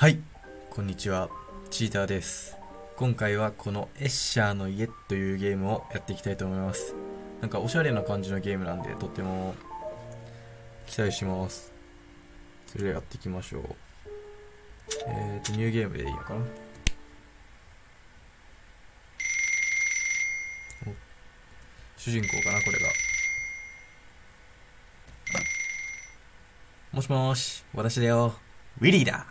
はい、こんにちは。チーターです。今回はこのエッシャーの家というゲームをやっていきたいと思います。なんかおしゃれな感じのゲームなんで、とっても期待します。それではやっていきましょう。えーと、ニューゲームでいいのかな？主人公かな、これが。もしもし、私だよ。ウィリーだ。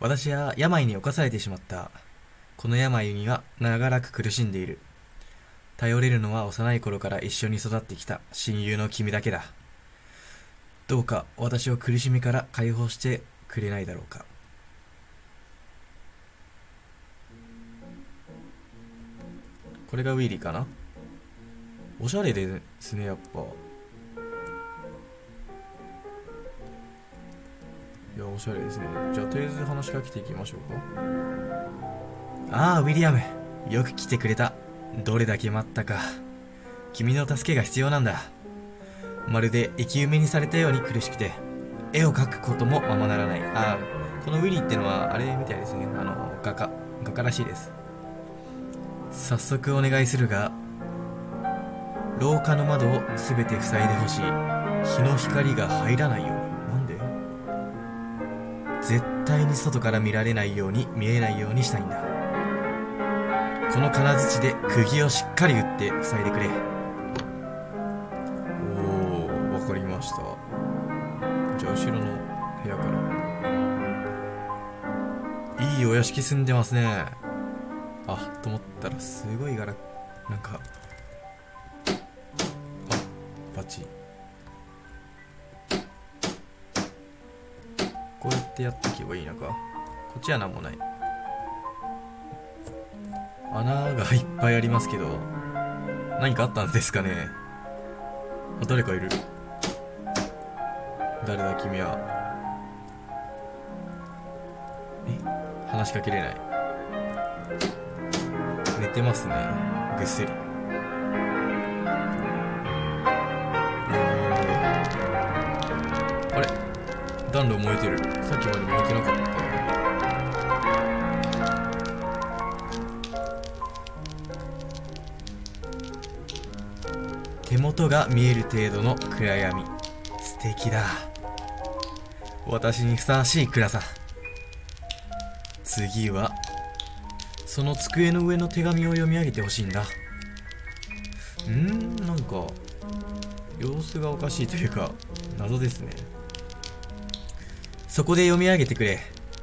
私は病に侵されてしまった。この病には長らく苦しんでいる。頼れるのは幼い頃から一緒に育ってきた親友の君だけだ。どうか私を苦しみから解放してくれないだろうか。これがウィリーかな？おしゃれですね、やっぱ。いや、おしゃれですね。じゃあ、とりあえず話しかけていきましょうか。ああ、ウィリアム。よく来てくれた。どれだけ待ったか。君の助けが必要なんだ。まるで生き埋めにされたように苦しくて、絵を描くこともままならない。ああ、このウィリーってのは、あれみたいですね。あの、画家。画家らしいです。早速お願いするが、廊下の窓を全て塞いでほしい。日の光が入らないように。絶対に外から見られないように見えないようにしたいんだ。この金槌で釘をしっかり打って塞いでくれ。おおわかりました。じゃあ後ろの部屋から。いいお屋敷住んでますね。あと思ったらすごい柄なんかあバッチ。リってやっていけばいいのか。こっちは何もない。穴がいっぱいありますけど何かあったんですかね。あ誰かいる。誰だ君は。え？話しかけれない。寝てますね。ぐっすり。暖炉燃えてる？さっきまで燃えてなかった手元が見える程度の暗闇。素敵だ。私にふさわしい暗さ。次はその机の上の手紙を読み上げてほしいんだ。うん？なんか様子がおかしいというか謎ですね。そこで読み上げてくれ。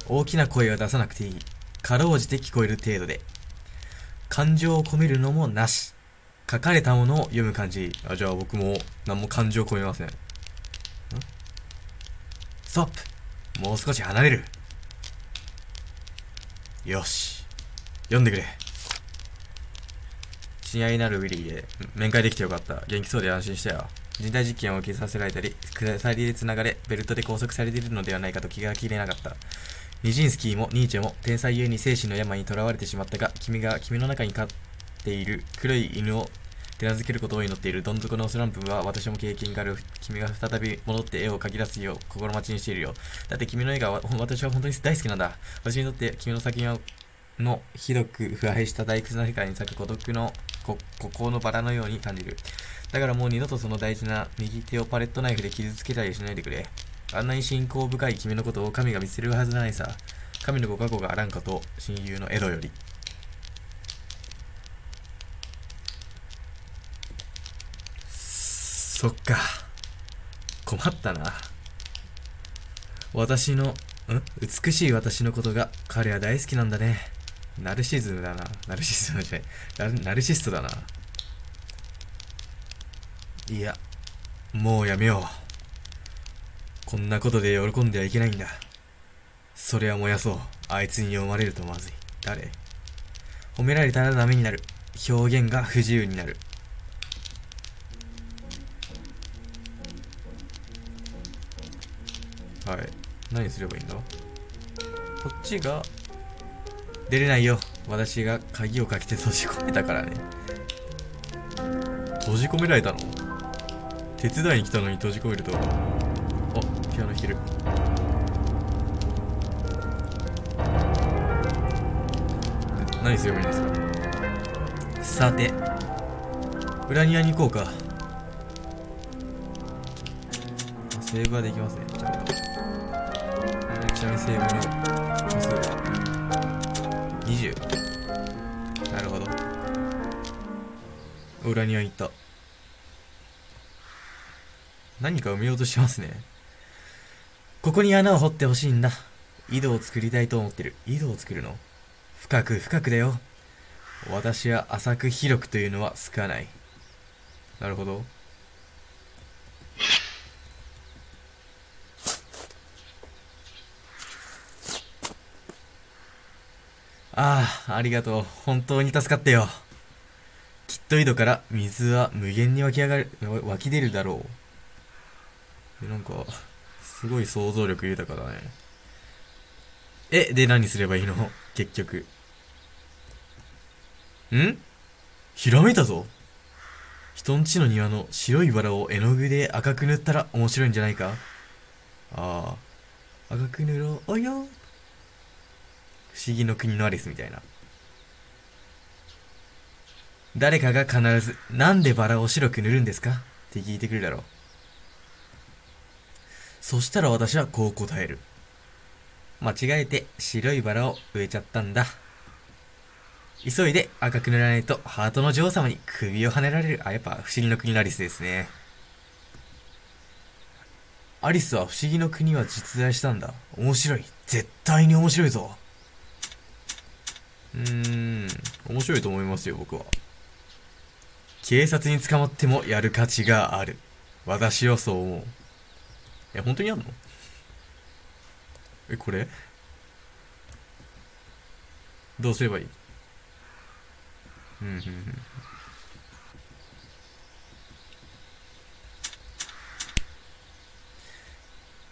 大きな声は出さなくていい。かろうじて聞こえる程度で。感情を込めるのもなし。書かれたものを読む感じ。あ、じゃあ僕も何も感情を込めません。ん？ストップもう少し離れる。よし。読んでくれ。親愛なるウィリーへ、面会できてよかった。元気そうで安心したよ。人体実験を受けさせられたり、鎖で繋がれ、ベルトで拘束されているのではないかと気が切れなかった。ニジンスキーもニーチェも天才ゆえに精神の病に囚われてしまったが、君が君の中に飼っている黒い犬を手なずけることを祈っているどん底のスランプは私も経験がある君が再び戻って絵を描き出すよう心待ちにしているよ。だって君の絵が私は本当に大好きなんだ。私にとって君の作品はのひどく腐敗した退屈な世界に咲く孤独のこ孤高のバラのように感じる。だからもう二度とその大事な右手をパレットナイフで傷つけたりしないでくれ。あんなに信仰深い君のことを神が見捨てるはずないさ。神のご加護があらんかと、親友のエドより。そっか。困ったな。私の、ん？美しい私のことが彼は大好きなんだね。ナルシズムだな。ナルシストじゃない。ナナルシストだな。いや、もうやめよう。こんなことで喜んではいけないんだ。それは燃やそう。あいつに読まれるとまずい。誰？褒められたらダメになる。表現が不自由になる。はい。何すればいいんだ？こっちが、出れないよ。私が鍵をかけて閉じ込めたからね。閉じ込められたの？手伝いに来たのに閉じ込めると？は。あ、ピアノ弾ける。何すればいいんですか？さて裏庭に行こうかセーブはできますねちゃんとちなみにセーブの個数は20なるほど。裏庭行った。何か埋めようとしますね。ここに穴を掘ってほしいんだ。井戸を作りたいと思ってる。井戸を作るの？深く深くだよ。私は浅く広くというのは好かない。なるほど。ああ、ありがとう。本当に助かったよ。きっと井戸から水は無限に湧き上がる、湧き出るだろう。なんか、すごい想像力豊かだね。え、で何すればいいの？結局。ん？ひらめいたぞ人んちの庭の白いバラを絵の具で赤く塗ったら面白いんじゃないか？ああ。赤く塗ろうよ。不思議の国のアリスみたいな。誰かが必ず、なんでバラを白く塗るんですか？って聞いてくるだろう。そしたら私はこう答える。間違えて白いバラを植えちゃったんだ。急いで赤く塗らないとハートの女王様に首をはねられる。あ、やっぱ不思議の国のアリスですね。アリスは不思議の国は実在したんだ。面白い。絶対に面白いぞ。うーん、面白いと思いますよ、僕は。警察に捕まってもやる価値がある。私はそう思う。え、本当にあんの？え、これ？どうすればいい？うん、うん、うん。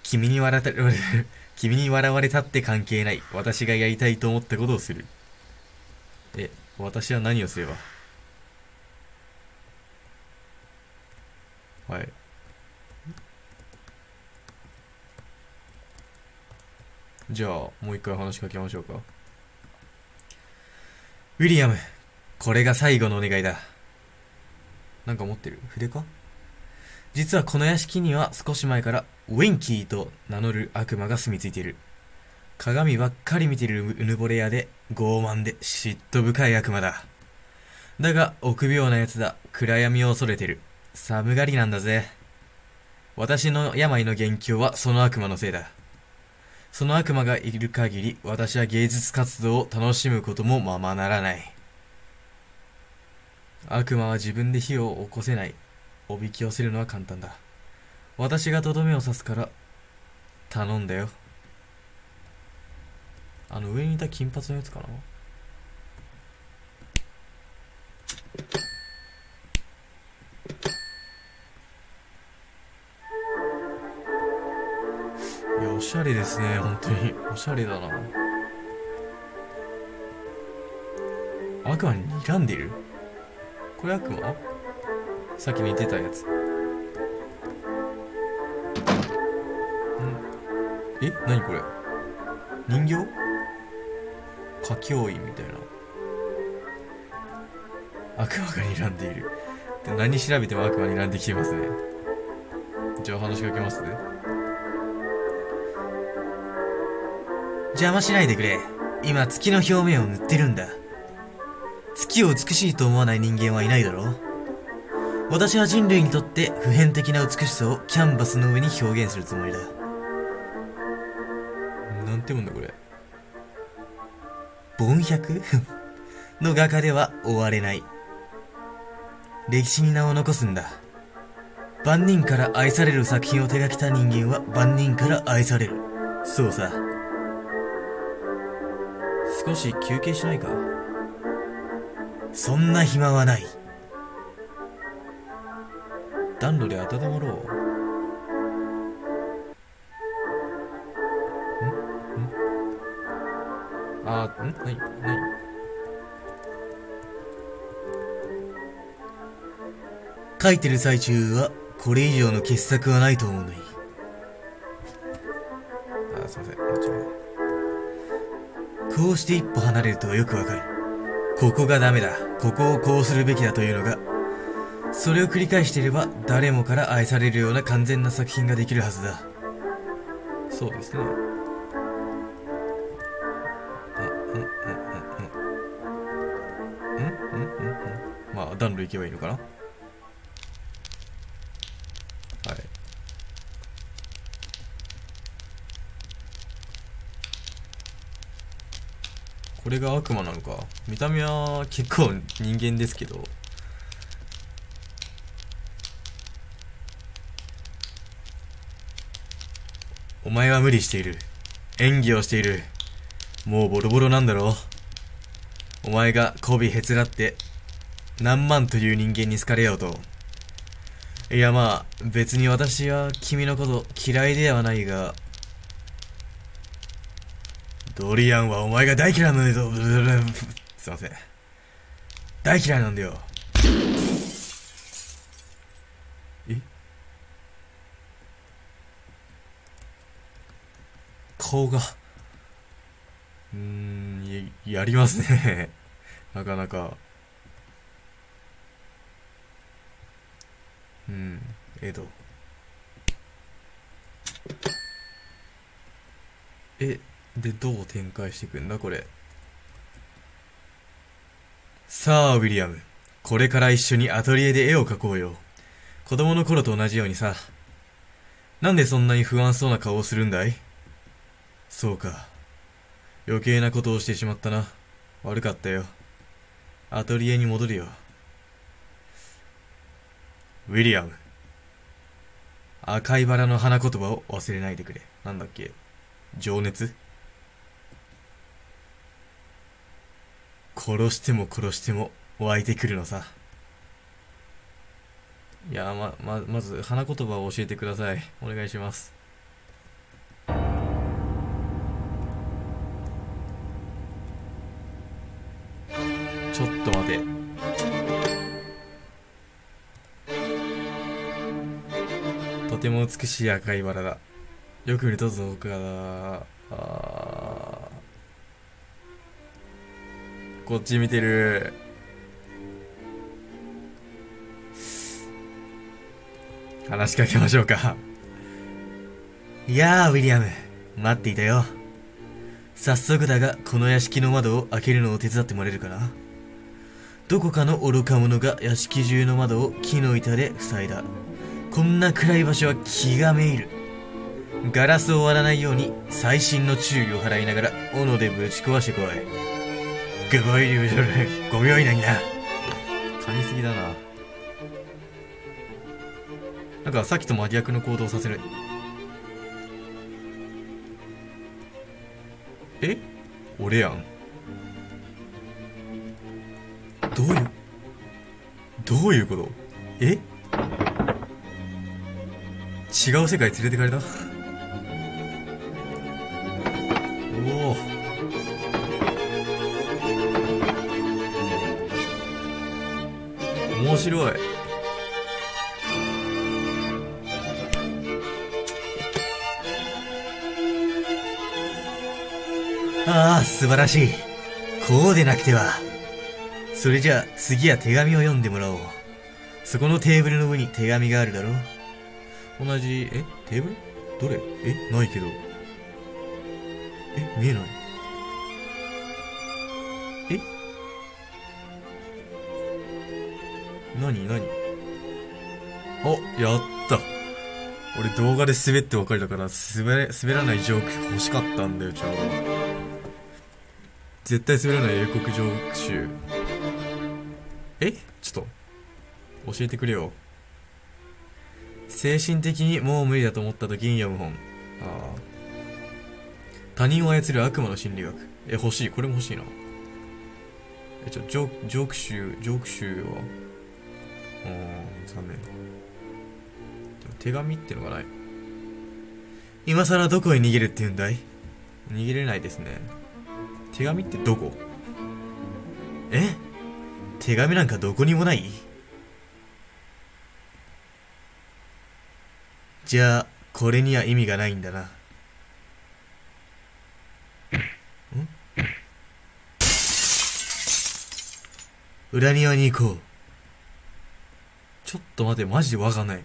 君に笑われ、君に笑われたって関係ない。私がやりたいと思ったことをする。え、私は何をすれば？はい。じゃあ、もう一回話しかけましょうか。ウィリアム、これが最後のお願いだ。なんか持ってる？筆か？実はこの屋敷には少し前からウィンキーと名乗る悪魔が住み着いている。鏡ばっかり見てるうぬぼれ屋で傲慢で嫉妬深い悪魔だ。だが臆病な奴だ。暗闇を恐れてる。寒がりなんだぜ。私の病の元凶はその悪魔のせいだ。その悪魔がいる限り、私は芸術活動を楽しむこともままならない。悪魔は自分で火を起こせない。おびき寄せるのは簡単だ。私がとどめを刺すから、頼んだよ。あの上にいた金髪のやつかな？いやおしゃれですね本当に。おしゃれだな。悪魔に睨んでいる？これ悪魔？さっきに言ってたやつ。ん。え？何これ？人形？歌教員みたいな。悪魔が睨んでいる。何調べても悪魔に睨んできてますね。じゃあ話しかけます邪魔しないでくれ。今月の表面を塗ってるんだ。月を美しいと思わない人間はいないだろう。私は人類にとって普遍的な美しさをキャンバスの上に表現するつもりだ。なんて読んだこれ。凡百の画家では終われない。歴史に名を残すんだ。万人から愛される作品を手がけた人間は万人から愛される。そうさ。少し休憩しないか？そんな暇はない。暖炉で温まろう。あー、んなに、なに書いてる最中は、これ以上の傑作はないと思うのに。あ、すいません。間違えこうして一歩離れるとよくわかる。ここがダメだ。ここをこうするべきだというのが、それを繰り返していれば誰もから愛されるような完全な作品ができるはずだ。そうですね。暖炉行けばいいのかな？はい。これが悪魔なのか。見た目は結構人間ですけど。お前は無理している。演技をしている。もうボロボロなんだろう。お前が媚びへつらって何万という人間に好かれようといやまあ別に私は君のこと嫌いではないがドリアンはお前が大嫌いなんだよ。すいません。大嫌いなんだよ。え？顔が、うーん、や、やりますね。なかなか。うん、えっと。え、で、どう展開していくんだ、これ。さあ、ウィリアム。これから一緒にアトリエで絵を描こうよ。子供の頃と同じようにさ。なんでそんなに不安そうな顔をするんだい？そうか。余計なことをしてしまったな。悪かったよ。アトリエに戻るよ。ウィリアム。赤いバラの花言葉を忘れないでくれ。なんだっけ？情熱？殺しても殺しても湧いてくるのさ。いやまままず花言葉を教えてください。お願いします。ちょっと待て。ても美しい赤いバラだ。よく見ると造花だ。あこっち見てる。話しかけましょうか。いやあウィリアム。待っていたよ。早速だがこの屋敷の窓を開けるのを手伝ってもらえるかな。どこかの愚か者が屋敷中の窓を木の板で塞いだ。こんな暗い場所は気がめいる。ガラスを割らないように細心の注意を払いながら斧でぶち壊してこい。ごごい流所で5秒以内にな。噛みすぎだな。なんかさっきと真逆の行動させる。え？俺やん。どういう？どういうこと？え？違う世界連れてかれた？おお。面白い。ああ素晴らしい。こうでなくては。それじゃあ次は手紙を読んでもらおう。そこのテーブルの上に手紙があるだろう。同じえ？テーブル？どれ？え？ないけど。え？見えない？え？何？何？おやった。俺動画で滑って別れたから滑れ滑らないジョーク欲しかったんだよちょうど。絶対滑らない英国ジョーク集。え？ちょっと教えてくれよ。精神的にもう無理だと思った時に読む本。ああ。他人を操る悪魔の心理学。え欲しい？これも欲しいなえちょジョジョーク集ジョーク集は残念。手紙ってのがない。今さらどこへ逃げるって言うんだい？逃げれないですね。手紙ってどこ？え？手紙なんかどこにもない？じゃあこれには意味がないんだなん？裏庭に行こう。ちょっと待て、マジでわかんない。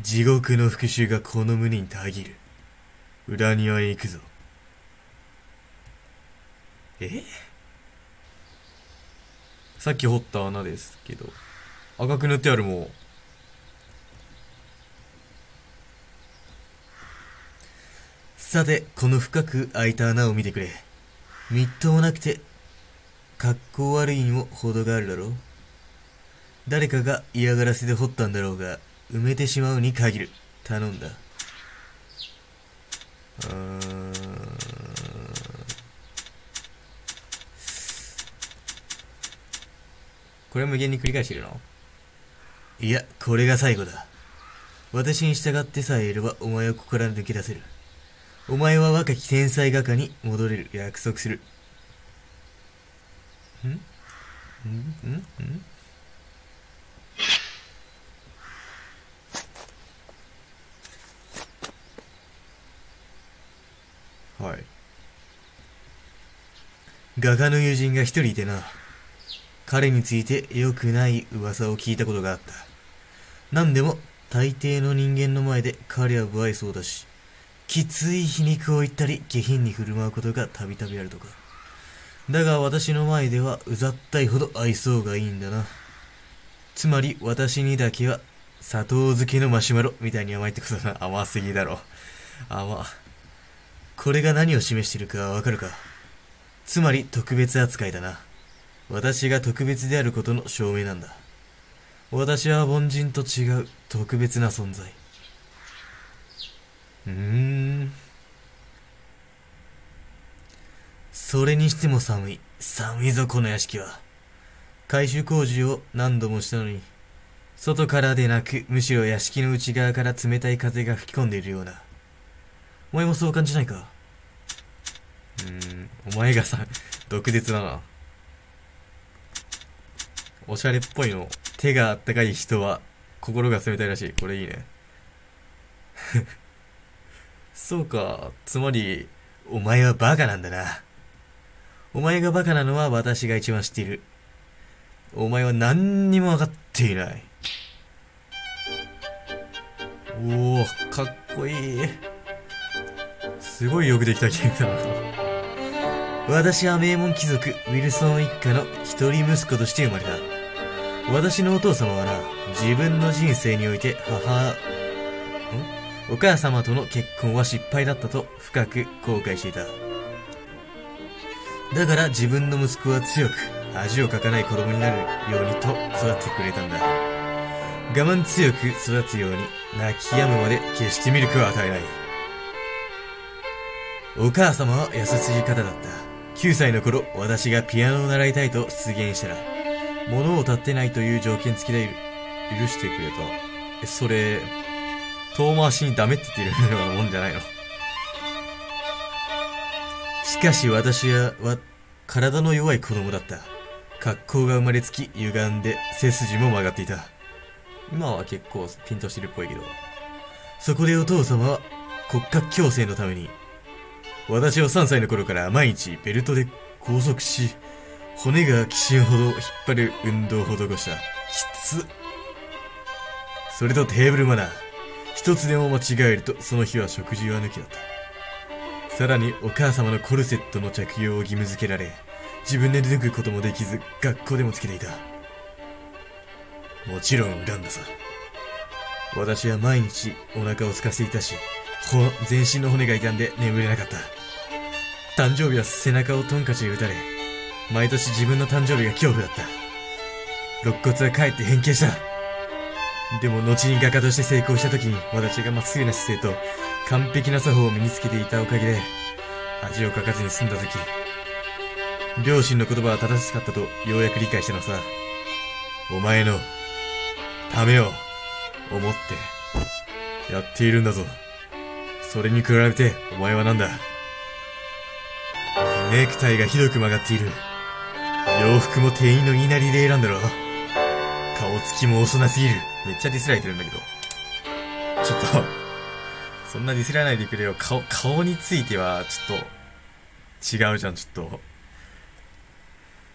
地獄の復讐がこの胸にたぎる。裏庭へ行くぞ。え？さっき掘った穴ですけど。赤く塗ってあるもう。さて、この深く開いた穴を見てくれ。みっともなくて、格好悪いにも程があるだろう。誰かが嫌がらせで掘ったんだろうが、埋めてしまうに限る。頼んだ。うーん。これ無限に繰り返してるの？いや、これが最後だ。私に従ってさえいればお前をここから抜け出せる。お前は若き天才画家に戻れる約束する。ん？ん？ん？ん？はい。画家の友人が一人いてな。彼について良くない噂を聞いたことがあった。何でも大抵の人間の前で彼は不愛想だし、きつい皮肉を言ったり下品に振る舞うことがたびたびあるとか。だが私の前ではうざったいほど愛想がいいんだな。つまり私にだけは砂糖漬けのマシュマロみたいに甘いってことだな。甘すぎだろ。甘。これが何を示しているかわかるかつまり特別扱いだな。私が特別であることの証明なんだ。私は凡人と違う特別な存在。うん。それにしても寒い。寒いぞ、この屋敷は。改修工事を何度もしたのに、外からでなく、むしろ屋敷の内側から冷たい風が吹き込んでいるような。お前もそう感じないか？うーん。お前がさ、毒舌だな。おしゃれっぽいの。手があったかい人は、心が冷たいらしい。これいいね。そうか。つまり、お前はバカなんだな。お前がバカなのは私が一番知っている。お前は何にも分かっていない。おおかっこいい。すごいよくできたゲームだな。私は名門貴族、ウィルソン一家の一人息子として生まれた。私のお父様はな、自分の人生において母、お母様との結婚は失敗だったと深く後悔していた。だから自分の息子は強く、恥をかかない子供になるようにと育ってくれたんだ。我慢強く育つように、泣き止むまで決してミルクは与えない。お母様は優しい方だった。9歳の頃、私がピアノを習いたいと出現したら、物を立ってないという条件付きで許してくれた。それ、遠回しにダメって言ってるようなもんじゃないの。しかし私は、体の弱い子供だった。格好が生まれつき歪んで背筋も曲がっていた。今は結構ピンとしてるっぽいけど。そこでお父様は骨格矯正のために、私を3歳の頃から毎日ベルトで拘束し、骨がきしむほど引っ張る運動を施した。きつそれとテーブルマナー。一つでも間違えると、その日は食事は抜きだった。さらに、お母様のコルセットの着用を義務付けられ、自分で脱ぐこともできず、学校でもつけていた。もちろん恨んださ。私は毎日お腹を空かせていたし、全身の骨が痛んで眠れなかった。誕生日は背中をトンカチで打たれ、毎年自分の誕生日が恐怖だった。肋骨はかえって変形した。でも後に画家として成功した時に私がまっすぐな姿勢と完璧な作法を身につけていたおかげで恥をかかずに済んだ時両親の言葉は正しかったとようやく理解したのさ。お前のためを思ってやっているんだぞ。それに比べてお前はなんだ。ネクタイがひどく曲がっている。洋服も店員の言いなりで選んだろ。顔つきも遅すぎる。めっちゃディスられてるんだけど。ちょっと、そんなディスらないでくれよ。顔、顔については、ちょっと、違うじゃん、ちょっと。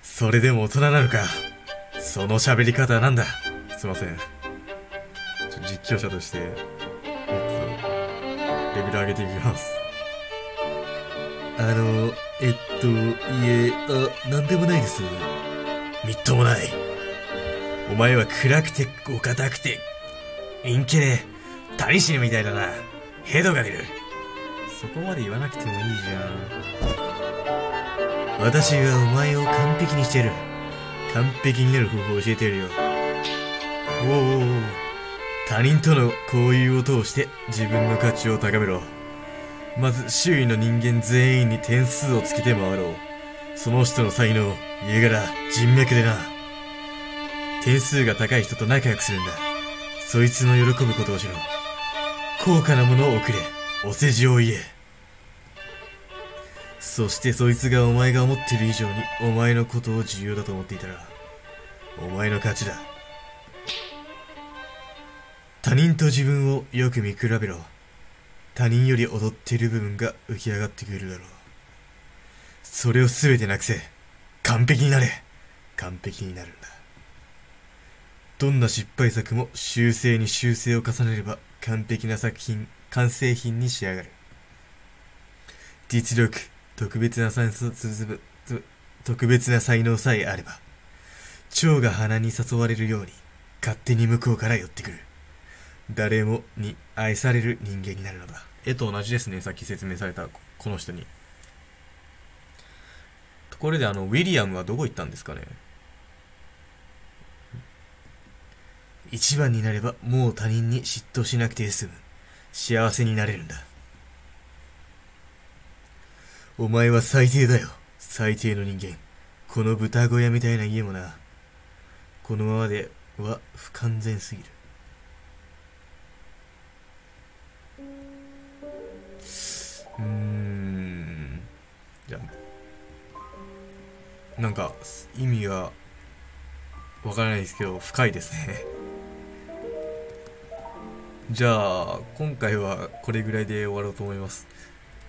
それでも大人なのかその喋り方はなんだすいません。ちょ実況者として、もっと、レベル上げていきます。あの、えっと、いえ、あ、なんでもないです。みっともない。お前は暗くて、お堅くて、陰気で、タリシネみたいだな。ヘドが出る。そこまで言わなくてもいいじゃ私がお前を完璧にしてる。完璧になる方法を教えてやるよ。おうおうおう他人との交友を通して自分の価値を高めろ。まず周囲の人間全員に点数をつけて回ろう。その人の才能、家柄、人脈でな。点数が高い人と仲良くするんだ。そいつの喜ぶことをしろ。高価なものを送れ。お世辞を言え。そしてそいつがお前が思ってる以上にお前のことを重要だと思っていたら、お前の勝ちだ。他人と自分をよく見比べろ。他人より踊っている部分が浮き上がってくるだろう。それを全てなくせ。完璧になれ。完璧になるんだ。どんな失敗作も修正に修正を重ねれば完璧な作品、完成品に仕上がる。実力、特別な才能特別な才能さえあれば、蝶が鼻に誘われるように勝手に向こうから寄ってくる。誰もに愛される人間になるのだ。絵と同じですね、さっき説明されたこの人に。ところであの、ウィリアムはどこ行ったんですかね？一番になればもう他人に嫉妬しなくて済む。幸せになれるんだ。お前は最低だよ。最低の人間。この豚小屋みたいな家もな。このままでは不完全すぎる。うーん。じゃ、なんか、意味は、わからないですけど、深いですね。じゃあ、今回はこれぐらいで終わろうと思います。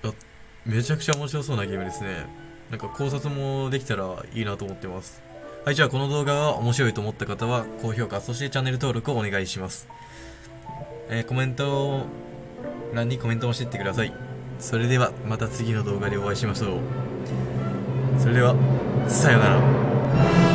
あめちゃくちゃ面白そうなゲームですね。なんか考察もできたらいいなと思ってます。はい、じゃあこの動画が面白いと思った方は高評価、そしてチャンネル登録をお願いします。えーコメント欄にコメントもしてってください。それではまた次の動画でお会いしましょう。それでは、さようなら。